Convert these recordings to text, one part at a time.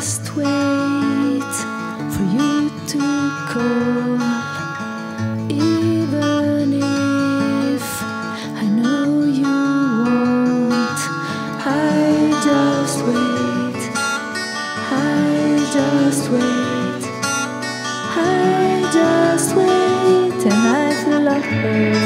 just wait for you to call. Even if I know you won't, I just wait. I just wait. I just wait, and I feel like.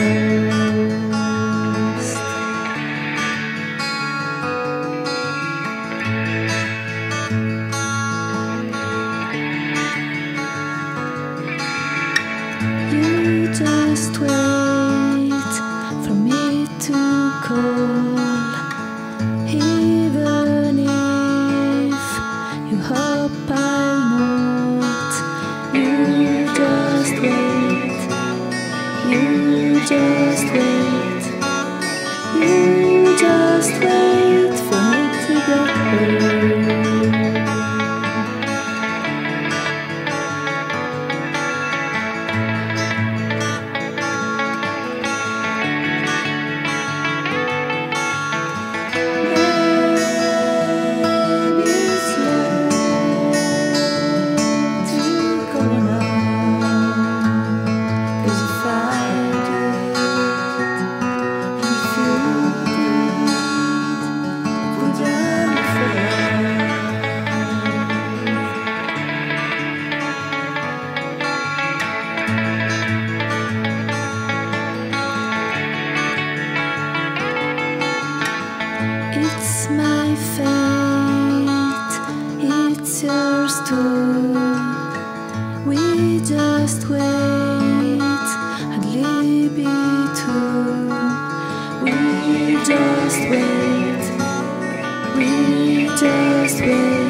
Just wait for me to call, It's my fate, it's yours too. We just wait, two. We just wait, we just wait.